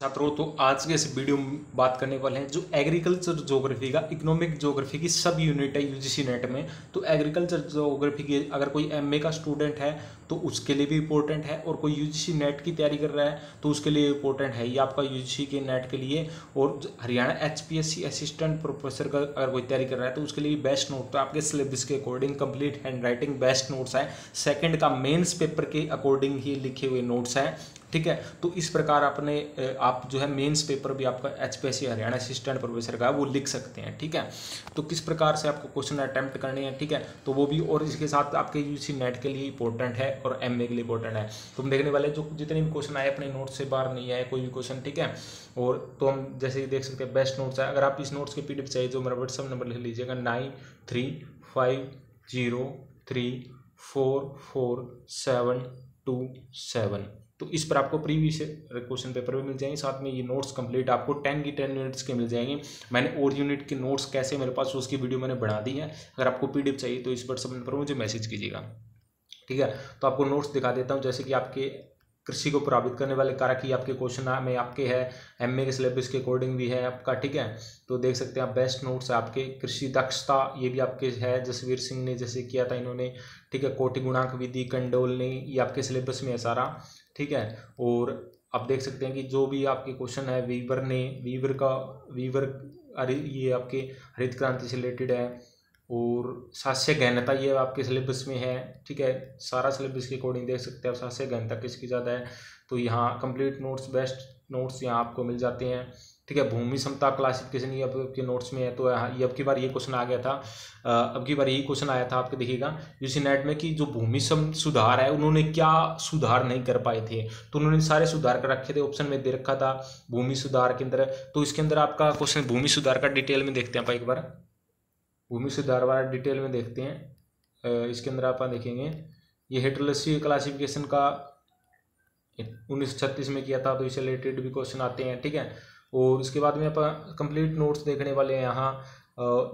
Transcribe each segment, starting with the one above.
छात्रों तो आज के इस वीडियो में बात करने वाले हैं जो एग्रीकल्चर ज्योग्राफी का इकोनॉमिक ज्योग्राफी की सब यूनिट है यूजीसी नेट में। तो एग्रीकल्चर ज्योग्राफी की अगर कोई एमए का स्टूडेंट है तो उसके लिए भी इम्पोर्टेंट है और कोई यूजीसी नेट की तैयारी कर रहा है तो उसके लिए इम्पोर्टेंट है। ये आपका यूजीसी के नेट के लिए और हरियाणा एचपीएससी असिस्टेंट प्रोफेसर का अगर कोई तैयारी कर रहा है तो उसके लिए बेस्ट नोट तो आपके सिलेबस के according complete hand writing best notes है। सेकेंड का मेन्स पेपर के अकॉर्डिंग ही लिखे हुए नोट्स हैं। ठीक है? तो इस प्रकार आपने आप जो है मेंस पेपर भी आपका H P Haryana assistant professor का वो लिख सकते हैं, ठीक है? तो किस प्रकार से आपको क्वेश्चन अटैम्प्ट करने हैं, ठीक है? तो वो भी और इसके साथ आपके यूसी नेट के लिए इंपॉर्टेंट है और एम के लिए इंपॉर्टेंट है। तो हम देखने वाले जो जितने भी क्वेश्चन आए, अपने नोट से बाहर नहीं आए कोई भी क्वेश्चन, ठीक है? और तो हम जैसे देख सकते हैं बेस्ट नोट्स है अगर आप इस नोट्स के पी चाहिए जो मेरा व्हाट्सअप नंबर लिख लीजिएगा nine three five zero three four four seven two seven तो इस पर आपको प्रीवियस क्वेश्चन पेपर भी मिल जाएँगे। साथ में ये नोट्स कंप्लीट आपको टेन की टेन यूनिट्स के मिल जाएँगे। मैंने और यूनिट के नोट्स कैसे मेरे पास, उसकी वीडियो मैंने बना दी है। अगर आपको पी चाहिए तो इस व्हाट्सअप नंबर पर मुझे मैसेज कीजिएगा। ठीक है? तो आपको नोट्स दिखा देता हूँ, जैसे कि आपके कृषि को प्रभावित करने वाले कारक ही आपके क्वेश्चन में आपके है। एमए के सिलेबस के अकॉर्डिंग भी है आपका, ठीक है? तो देख सकते हैं आप बेस्ट नोट्स है आपके। कृषि दक्षता ये भी आपके है, जसवीर सिंह ने जैसे किया था इन्होंने। ठीक है? कोटि गुणांक विधि, कंडोल ने ये आपके सिलेबस में है सारा। ठीक है? और आप देख सकते हैं कि जो भी आपके क्वेश्चन है वीवर ने वीवर का वीवर अरे, ये आपके हरित क्रांति से रिलेटेड है। और सास्य गहनता ये आपके सिलेबस में है, ठीक है? सारा सिलेबस के अकॉर्डिंग देख सकते हैं आप, सास्य गहनता किसकी ज़्यादा है? तो यहाँ कंप्लीट नोट्स बेस्ट नोट्स यहाँ आपको मिल जाते हैं। ठीक है, भूमि समता क्लासिफिकेशन ये आपके नोट्स में है तो ये अब की बार ये क्वेश्चन आ गया था। अब की बार यही क्वेश्चन आया था आपके, देखिएगा। यूसी नेट में कि जो भूमि सम, सुधार है, उन्होंने क्या सुधार नहीं कर पाए थे? तो उन्होंने सारे सुधार कर रखे थे ऑप्शन में दे रखा था, भूमि सुधार के अंदर। तो इसके अंदर आपका क्वेश्चन भूमि सुधार का डिटेल में देखते हैं आप एक बार। भूमि सुधार वाला डिटेल में देखते हैं। इसके अंदर आप देखेंगे। ये हेट्रोलसी क्लासिफिकेशन का उन्नीस सौ छत्तीस में किया था तो इससे रिलेटेड भी क्वेश्चन आते हैं, ठीक है। और उसके बाद में आप कंप्लीट नोट्स देखने वाले हैं यहाँ।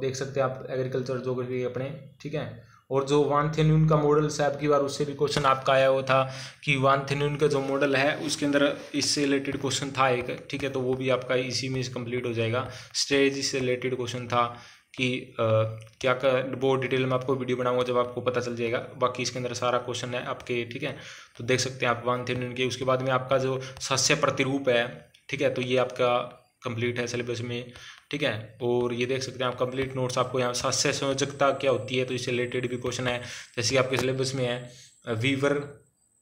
देख सकते हैं आप एग्रीकल्चर जोग्राफी अपने ठीक है? और जो वान थेन्यून का मॉडल साहब की बार उससे भी क्वेश्चन आपका आया हुआ था कि वान थेन्यून का जो मॉडल है उसके अंदर इससे रिलेटेड क्वेश्चन था एक ठीक है? तो वो भी आपका इसी में कंप्लीट हो जाएगा। स्टेज से रिलेटेड क्वेश्चन था कि आ, क्या का वो डिटेल में आपको वीडियो बनाऊँगा जब आपको पता चल जाएगा। बाकी इसके अंदर सारा क्वेश्चन है आपके ठीक है? तो देख सकते हैं आप वान थेन्यून के। उसके बाद में आपका जो सस्य प्रतिरूप है ठीक है तो ये आपका कंप्लीट है सिलेबस में, ठीक है? और ये देख सकते हैं आप कंप्लीट नोट्स आपको यहाँ सस्य संयोजकता क्या होती है तो इससे रिलेटेड भी क्वेश्चन है। जैसे कि आपके सिलेबस में है वीवर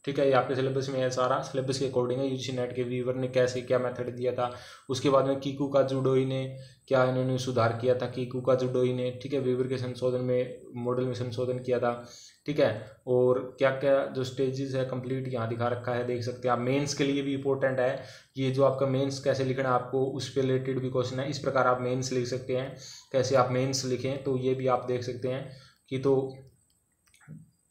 ठीक है, ये आपके सिलेबस में है सारा। सिलेबस के अकॉर्डिंग है। यूजी नेट के वीवर ने कैसे क्या मेथड दिया था। उसके बाद में कीकू का जुडोई ने क्या इन्होंने सुधार किया था। कीकू का जुडोई ने, ठीक है वीवर के संशोधन में मॉडल में संशोधन किया था। ठीक है, और क्या क्या जो स्टेजेस है कंप्लीट यहाँ दिखा रखा है, देख सकते हैं आप। मेंस के लिए भी इंपॉर्टेंट है। ये जो आपका मेंस कैसे लिखना है, आपको उस पर रिलेटेड भी क्वेश्चन है। इस प्रकार आप मेंस लिख सकते हैं। कैसे आप मेंस लिखें तो ये भी आप देख सकते हैं कि तो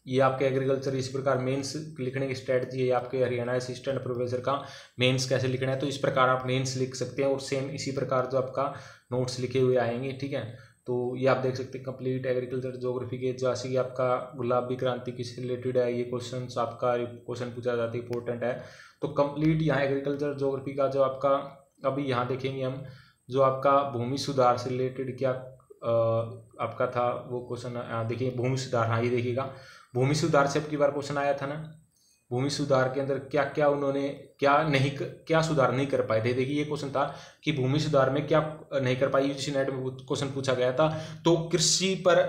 ये आपके एग्रीकल्चर इस प्रकार मेंस लिखने की स्ट्रेटजी है आपके हरियाणा असिस्टेंट प्रोफेसर का मेंस कैसे लिखना है तो इस प्रकार आप मेंस लिख सकते हैं और सेम इसी प्रकार जो आपका नोट्स लिखे हुए आएँगे, ठीक है? तो ये आप देख सकते हैं कंप्लीट एग्रीकल्चर जोग्राफी के, जैसे कि आपका गुलाबी क्रांति किससे रिलेटेड है, ये क्वेश्चन आपका क्वेश्चन पूछा जाता है इंपॉर्टेंट है। तो कंप्लीट यहाँ एग्रीकल्चर जोग्राफी का जो आपका, अभी यहाँ देखेंगे हम, जो आपका भूमि सुधार से रिलेटेड क्या आपका था वो क्वेश्चन देखिए, भूमि सुधार हाँ ये देखिएगा। भूमि सुधार से अब की बार क्वेश्चन आया था ना? भूमि सुधार के अंदर क्या क्या उन्होंने, क्या नहीं क्या सुधार नहीं कर पाए थे? देखिए, ये क्वेश्चन था कि भूमि सुधार में क्या नहीं कर पाई। यूजीसी नेट में क्वेश्चन पूछा गया था। तो कृषि पर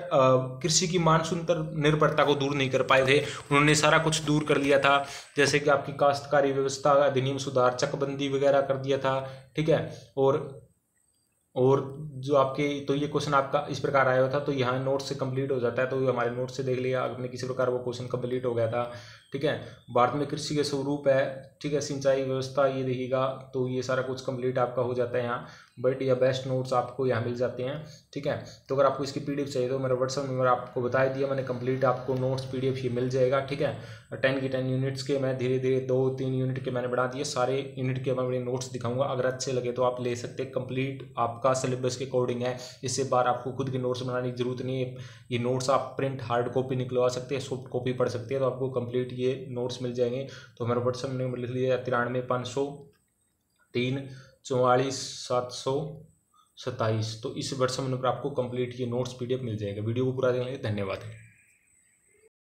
कृषि की मानसून पर निर्भरता को दूर नहीं कर पाए थे। उन्होंने सारा कुछ दूर कर लिया था। जैसे कि आपकी काश्तकारी व्यवस्था, अधिनियम सुधार, चकबंदी वगैरह कर दिया था। ठीक है? और और जो आपके तो ये क्वेश्चन आपका इस प्रकार आया हुआ था तो यहाँ नोट से कंप्लीट हो जाता है तो हमारे नोट से देख लिया, आपने किसी प्रकार वो क्वेश्चन कंप्लीट हो गया था। ठीक है? भारत में कृषि के स्वरूप है, ठीक है? सिंचाई व्यवस्था ये देखिएगा तो ये सारा कुछ कंप्लीट आपका हो जाता है यहाँ। बट या बेस्ट नोट्स आपको यहाँ मिल जाते हैं, ठीक है? तो अगर आपको इसकी पीडीएफ चाहिए तो मेरा व्हाट्सअप नंबर आपको बता दिया, मैंने कंप्लीट आपको नोट्स पीडीएफ ये मिल जाएगा, ठीक है? टेन की टेन यूनिट्स के मैं धीरे धीरे दो, तीन यूनिट के मैंने बढ़ा दिए, सारे यूनिट के मैं नोट्स दिखाऊँगा। अगर अच्छे लगे तो आप ले सकते हैं कंप्लीट आपका सिलेबस के अकॉर्डिंग है। इससे बार आपको खुद के नोट्स बनाने की ज़रूरत नहीं है। ये नोट्स आप प्रिंट हार्ड कॉपी निकलवा सकते हैं सॉफ्ट कॉपी पढ़ सकते हैं तो आपको कंप्लीट ये नोट्स मिल जाएँगे। तो हमारा व्हाट्सअप नंबर लिख लिया तिरानवे पाँच सौ तीन, चौवालीस सात सौ सत्ताईस। तो इस व्हाट्सअप नंबर पर आपको कंप्लीट ये नोट्स पीडीएफ मिल जाएगा। वीडियो को पूरा लिए धन्यवाद।